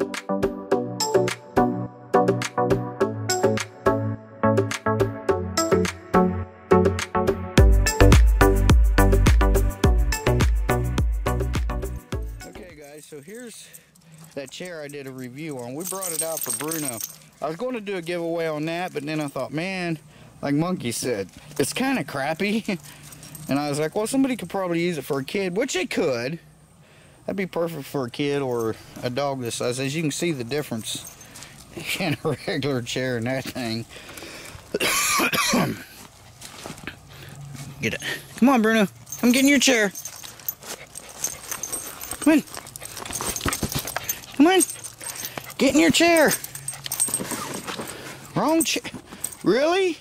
Okay guys, so here's that chair I did a review on. We brought it out for Bruno. I was going to do a giveaway on that, but then I thought, man, like Monkey said, it's kind of crappy. and I was like, well, somebody could probably use it for a kid, which they could. That'd be perfect for a kid or a dog this size. As you can see the difference in a regular chair and that thing. Get it. Come on, Bruno. Come get in your chair. Come on. Come on. Get in your chair. Wrong chair. Really?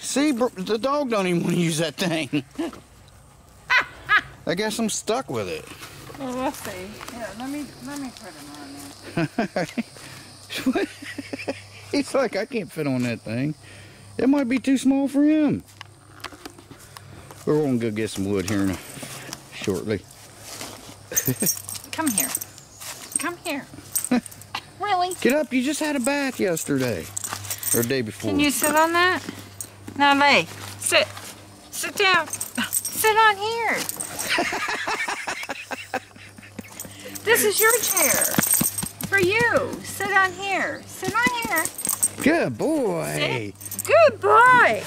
See, the dog don't even want to use that thing. I guess I'm stuck with it. Well, we'll see. Here, let me let me put him on there. He's like, I can't fit on that thing. It might be too small for him. We're gonna go get some wood here in a, shortly. Come here. Come here. really? Get up, you just had a bath yesterday. Or day before. Can you sit on that? Now lay. Sit. Sit down. Sit on here. This is your chair. For you. Sit on here. Sit on here. Good boy. Good boy.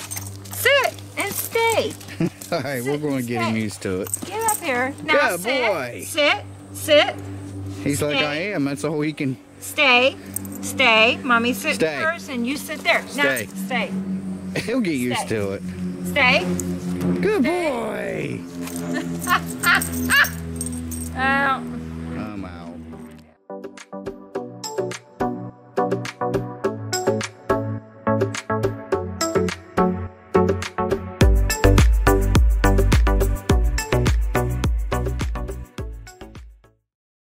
Sit and stay. All right, we're going to get him used to it. Get up here. Now Good sit. boy. Sit. Sit. He's like, I am. That's all he can. Stay. Stay. Mommy sit Stay. first and you sit there. Stay. Now, stay. He'll get used to it. Stay. Good boy. Ah, ah, ah!